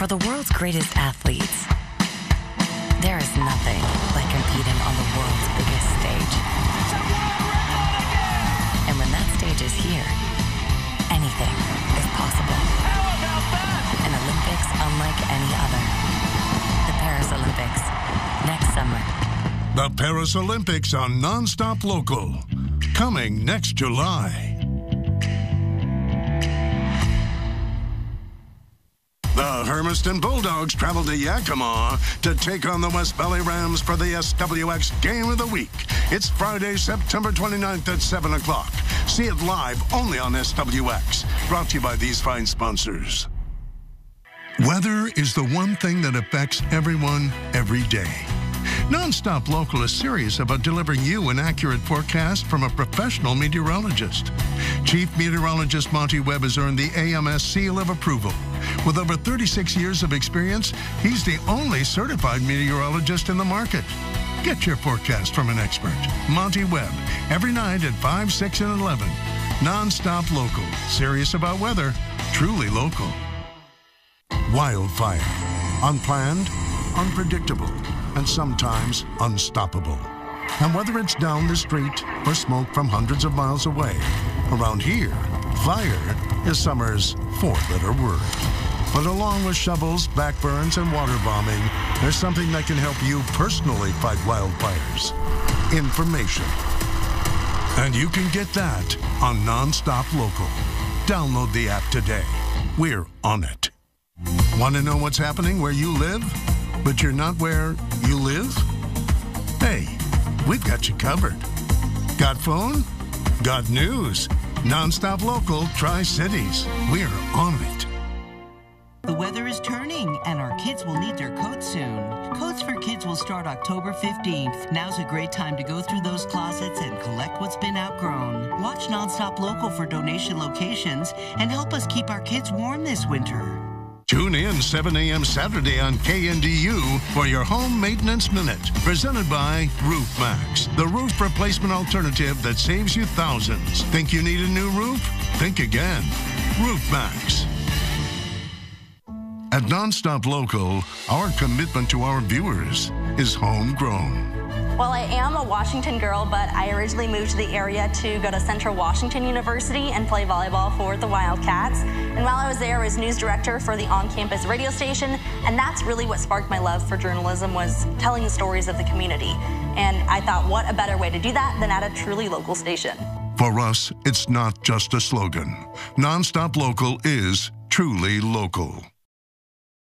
For the world's greatest athletes, there is nothing like competing on the world's biggest stage. And when that stage is here, anything is possible. An Olympics unlike any other. The Paris Olympics, next summer. The Paris Olympics on Nonstop Local. Coming next July. Uh, the Hermiston Bulldogs travel to Yakima to take on the West Valley Rams for the SWX Game of the Week. It's Friday, September 29th at 7 o'clock. See it live only on SWX. Brought to you by these fine sponsors. Weather is the one thing that affects everyone every day. Nonstop Local is serious about delivering you an accurate forecast from a professional meteorologist. Chief Meteorologist Monty Webb has earned the AMS seal of approval. With over 36 years of experience, he's the only certified meteorologist in the market. Get your forecast from an expert. Monty Webb, every night at 5, 6, and 11. Nonstop Local. Serious about weather, truly local. Wildfire. Unplanned, unpredictable, and sometimes unstoppable. And whether it's down the street or smoke from hundreds of miles away, around here, fire is summer's four-letter word. But along with shovels, backburns, and water bombing, there's something that can help you personally fight wildfires. Information. And you can get that on Nonstop Local. Download the app today. We're on it. Want to know what's happening where you live, but you're not where you live? Hey, we've got you covered. Got phone? Got news. Nonstop local Tri Cities. We're on it. The weather is turning, and our kids will need their coats soon. Coats for Kids will start October 15th. Now's a great time to go through those closets and collect what's been outgrown. Watch Nonstop Local for donation locations and help us keep our kids warm this winter. Tune in 7 a.m. Saturday on KNDU for your Home Maintenance Minute, presented by Roof Maxx, the roof replacement alternative that saves you thousands. Think you need a new roof? Think again. Roof Maxx. At Nonstop Local, our commitment to our viewers is homegrown. Well, I am a Washington girl, but I originally moved to the area to go to Central Washington University and play volleyball for the Wildcats. And while I was there, I was news director for the on-campus radio station, and that's really what sparked my love for journalism was telling the stories of the community. And I thought, what a better way to do that than at a truly local station. For us, it's not just a slogan. Nonstop Local is truly local.